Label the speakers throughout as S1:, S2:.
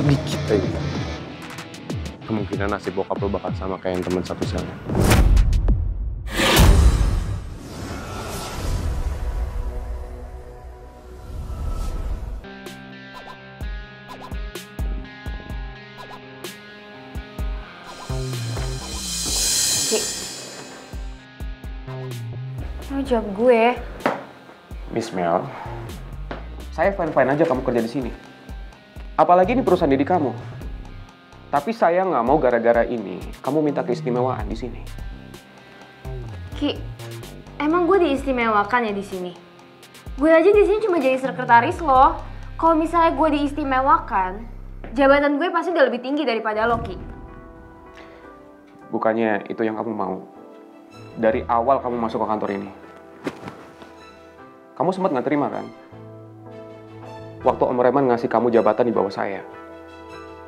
S1: Sedikit aja.
S2: Kemungkinan nasib bokap lo bakal sama kayak yang teman satu selnya.
S3: Ki. Lo jawab gue.
S2: Miss Mel, saya fine-fine aja kamu kerja di sini. Apalagi ini perusahaan didik kamu. Tapi saya nggak mau gara-gara ini kamu minta keistimewaan di sini.
S3: Ki, emang gue diistimewakan ya di sini? Gue aja di sini cuma jadi sekretaris lo. Kalau misalnya gue diistimewakan, jabatan gue pasti udah lebih tinggi daripada lo, Ki.
S2: Bukannya itu yang kamu mau. Dari awal kamu masuk ke kantor ini. Kamu sempat nggak terima kan? Waktu Om Reman ngasih kamu jabatan di bawah saya.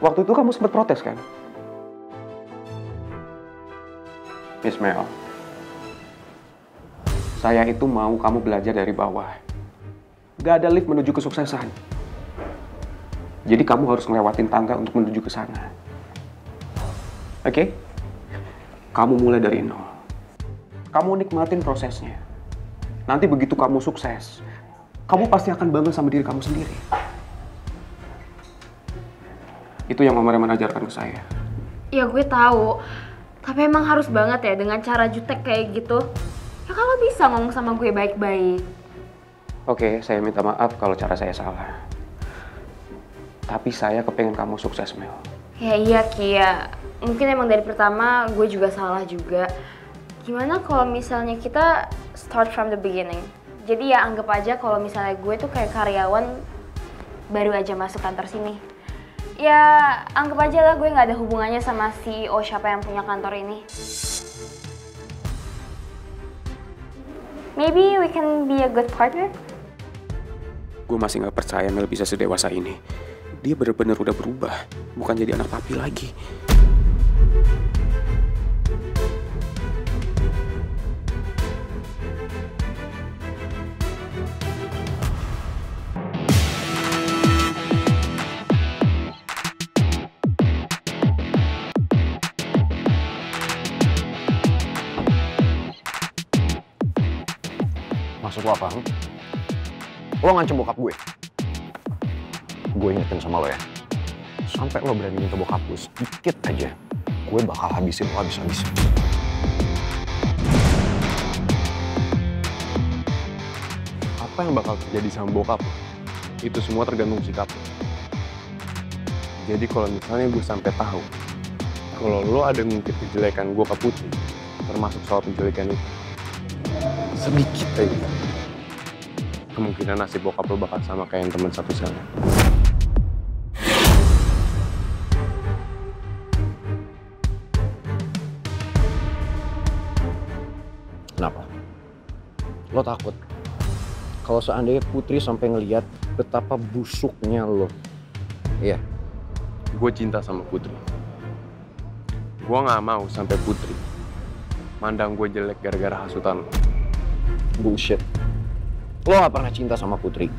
S2: Waktu itu kamu sempat protes kan? Miss Mel, saya itu mau kamu belajar dari bawah. Gak ada lift menuju kesuksesan. Jadi kamu harus ngelewatin tangga untuk menuju ke sana. Oke? Kamu mulai dari nol. Kamu nikmatin prosesnya. Nanti begitu kamu sukses, kamu pasti akan bangga sama diri kamu sendiri. Itu yang Om Reman ajarkan ke saya.
S3: Ya gue tahu, tapi emang harus banget ya dengan cara jutek kayak gitu. Ya kalau bisa ngomong sama gue baik-baik.
S2: Oke, saya minta maaf kalau cara saya salah. Tapi saya kepengen kamu sukses, Mel.
S3: Ya iya Ki ya. Mungkin emang dari pertama gue juga salah juga. Gimana kalau misalnya kita start from the beginning? Jadi ya anggap aja kalau misalnya gue tuh kayak karyawan baru aja masuk kantor sini. Ya anggap aja lah gue nggak ada hubungannya sama CEO siapa yang punya kantor ini. Maybe we can be a good partner.
S2: Gue masih nggak percaya Mel bisa sedewasa ini. Dia bener-bener udah berubah, bukan jadi anak papi lagi.
S1: Maksud lo apa? Hm? Lo ngancem bokap gue. Gue ingetin sama lo ya. Sampai lo berani minta bokap lo sedikit aja, gue bakal habisin lo habis-habisin.
S2: Apa yang bakal terjadi sama bokap lo? Itu semua tergantung sikap lo. Jadi kalau misalnya gue sampai tahu kalau lo ada ngungkit kejelekan gue ke Putri, termasuk soal penculikan itu, sedikit aja kemungkinan nasib bokap lo bakal sama kayak yang teman satu selnya.
S1: Kenapa? Lo takut? Kalau seandainya Putri sampai ngeliat betapa busuknya lo. Iya,
S2: Gue cinta sama Putri. Gue nggak mau sampai Putri mandang gue jelek gara-gara hasutan lo.
S1: Bullshit. Lo gak pernah cinta sama Putri.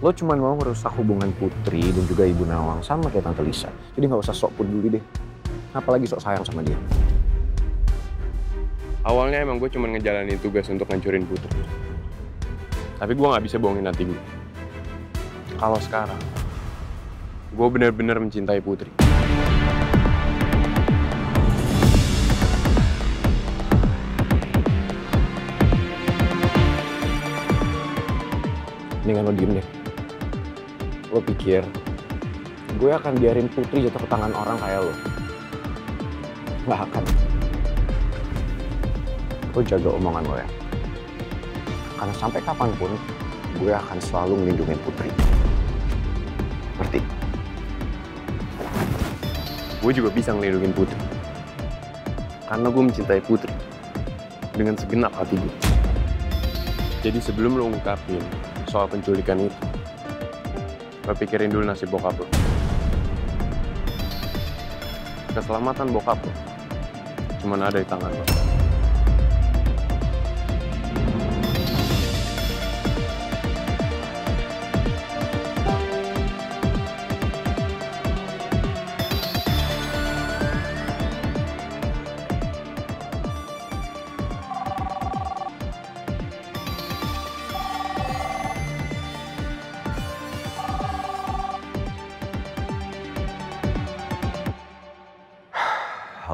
S1: Lo cuma mau merusak hubungan Putri dan juga Ibu Nawang sama kayak Tante Lisa. Jadi gak usah sok peduli deh. Apalagi sok sayang sama dia.
S2: Awalnya emang gue cuma ngejalanin tugas untuk ngancurin Putri. Tapi gue nggak bisa bohongin hati gue. Kalau sekarang, gue bener-bener mencintai Putri.
S1: Mendingan lo diem deh. Lo pikir gue akan biarin Putri jatuh ke tangan orang kayak lo? Gak akan. Lo jaga omongan lo ya. Karena sampai kapan pun gue akan selalu melindungi Putri. Ngerti?
S2: Gue juga bisa ngelindungin Putri. Karena gue mencintai Putri. Dengan segenap hati gue. Jadi sebelum lo ngungkapin soal penculikan itu, lo pikirin dulu nasib bokap lo. Keselamatan bokap lo cuman ada di tangan lo.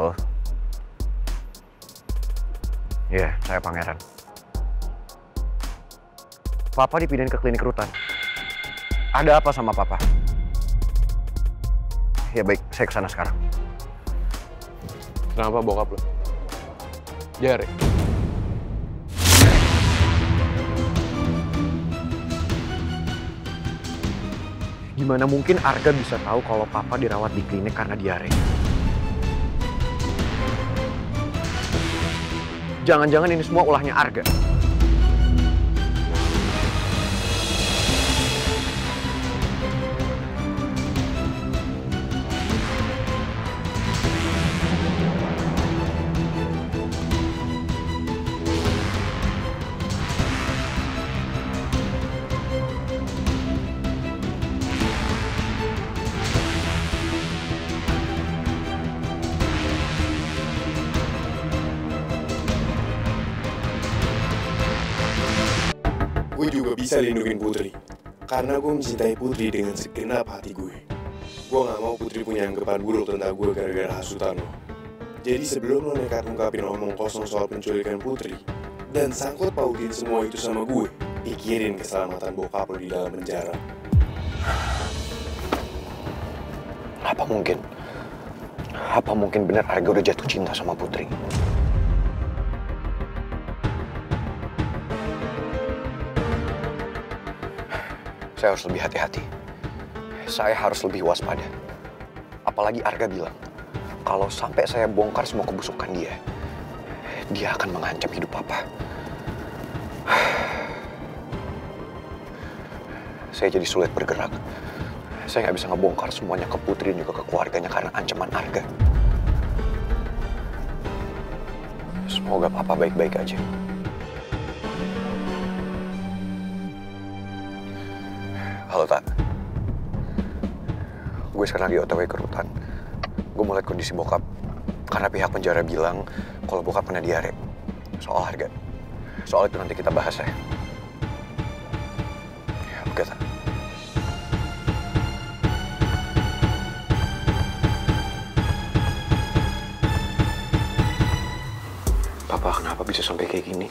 S4: Halo? Iya, saya pangeran. Papa dipindahin ke klinik rutan. Ada apa sama papa? Ya baik, saya ke sana sekarang.
S5: Kenapa bokap lo? Diare.
S4: Gimana mungkin Arga bisa tahu kalau papa dirawat di klinik karena diare? Jangan-jangan ini semua ulahnya Arga.
S6: Gue juga bisa lindungin Putri. Karena gue mencintai Putri dengan segenap hati gue. Gue gak mau Putri punya anggapan buruk tentang gue gara-gara hasutan lo. Jadi sebelum lo nekat ungkapin omong kosong soal penculikan Putri, dan sangkut pautin semua itu sama gue, pikirin keselamatan bokap lo di dalam penjara.
S4: Apa mungkin? Apa mungkin benar Arga udah jatuh cinta sama Putri? Saya harus lebih hati-hati. Saya harus lebih waspada. Apalagi Arga bilang, kalau sampai saya bongkar semua kebusukan dia, dia akan mengancam hidup Papa. Saya jadi sulit bergerak. Saya nggak bisa ngebongkar semuanya ke Putri dan juga ke keluarganya karena ancaman Arga. Semoga Papa baik-baik aja. Halo, Tak. Gue sekarang lagi otw ke rutan. Gue mau lihat kondisi bokap. Karena pihak penjara bilang kalau bokap kena diare. Soal harga. Soal itu nanti kita bahas ya. Oke, Tak. Papa kenapa bisa sampai kayak gini?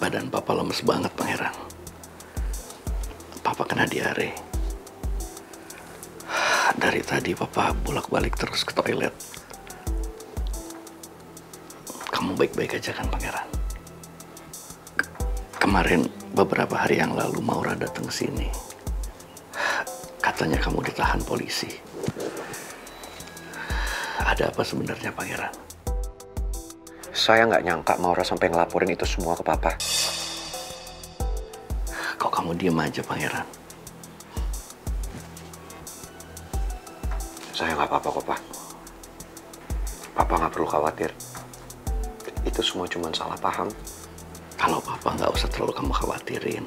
S7: Badan papa lemes banget, pangeran. Papa kena diare. Dari tadi papa bolak-balik terus ke toilet. Kamu baik-baik aja kan, pangeran? Ke- Kemarin beberapa hari yang lalu Maura datang ke sini. Katanya kamu ditahan polisi. Ada apa sebenarnya, pangeran?
S4: Saya nggak nyangka Maura sampai ngelaporin itu semua ke Papa.
S7: Kok kamu diem aja, pangeran?
S4: Saya nggak apa-apa kok, Pak. Papa nggak perlu khawatir. Itu semua cuma salah paham.
S7: Kalau papa nggak usah terlalu kamu khawatirin.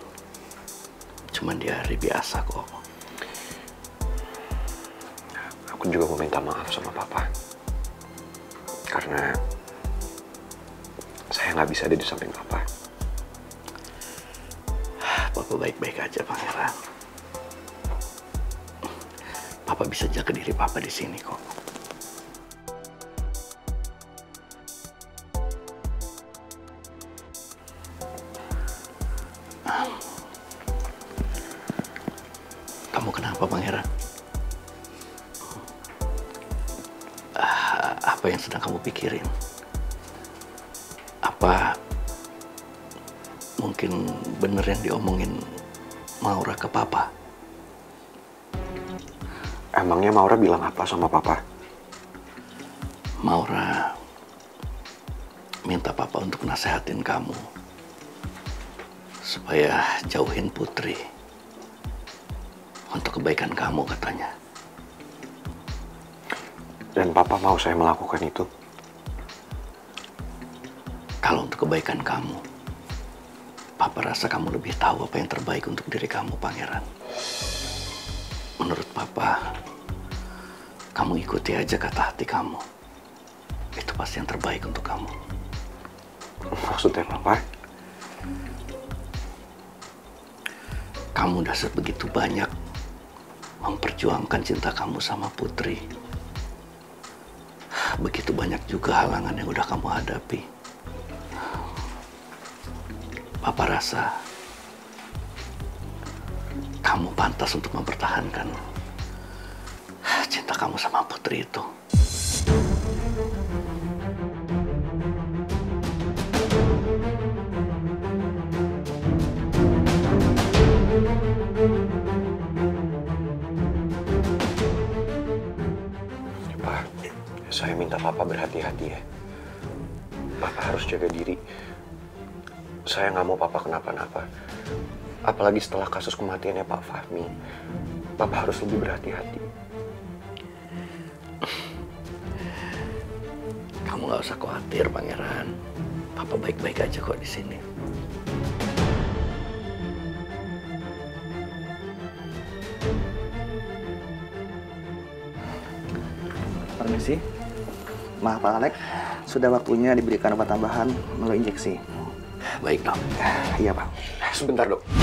S7: Cuman di hari biasa kok.
S4: Aku juga mau minta maaf sama Papa. Karena saya nggak bisa ada di samping Papa.
S7: Papa baik-baik aja, pangeran. Papa bisa jaga diri papa di sini kok. Kamu kenapa, pangeran? Ah, Apa yang sedang kamu pikirin? Apa mungkin bener yang diomongin Maura ke papa?
S4: Emangnya Maura bilang apa sama Papa?
S7: Maura minta papa untuk nasehatin kamu supaya jauhin Putri untuk kebaikan kamu katanya.
S4: Dan Papa mau saya melakukan itu?
S7: Kalau untuk kebaikan kamu, papa rasa kamu lebih tahu apa yang terbaik untuk diri kamu, pangeran. Menurut papa, kamu ikuti aja kata hati kamu. Itu pasti yang terbaik untuk kamu.
S4: Maksudnya Papa?
S7: Kamu udah sebegitu banyak memperjuangkan cinta kamu sama Putri. Begitu banyak juga halangan yang udah kamu hadapi. Papa rasa kamu pantas untuk mempertahankan cinta kamu sama Putri itu.
S4: Saya minta Papa berhati-hati ya. Papa harus jaga diri. Saya nggak mau Papa kenapa-napa. Apalagi setelah kasus kematiannya Pak Fahmi. Papa harus lebih berhati-hati.
S7: Kamu nggak usah khawatir, Pangeran. Papa baik-baik aja kok di sini.
S8: Permisi. Maaf Pak Alek, sudah waktunya diberikan obat tambahan melalui injeksi.
S7: Baik, dok.
S8: Iya Pak.
S4: Sebentar dok.